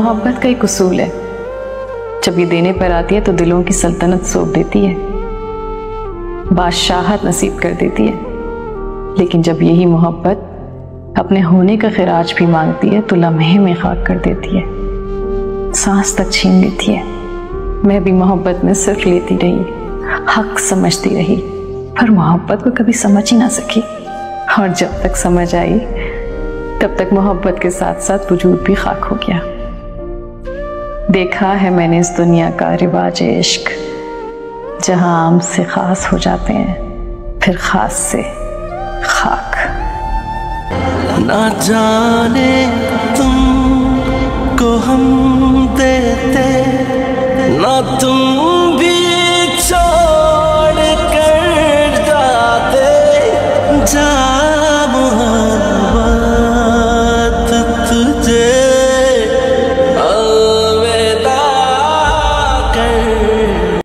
मोहब्बत का एक उसूल है। जब ये देने पर आती है तो दिलों की सल्तनत सौंप देती है। बादशाहत नसीब कर देती है। लेकिन जब यही मोहब्बत अपने होने का खराज भी मांगती है तो लम्हे में खाक कर देती है। सांस तक छीन लेती है। मैं भी मोहब्बत में सिर्फ़ लेती रही, हक समझती रही, पर मोहब्बत को कभी समझ ही ना सकी। और जब तक समझ आई, तब तक मोहब्बत के साथ साथ वजूद भी खाक हो गया। देखा है मैंने इस दुनिया का रिवाज इश्क, जहाँ आम से खास हो जाते हैं, फिर खास से खाक। ना जाने तुम को हम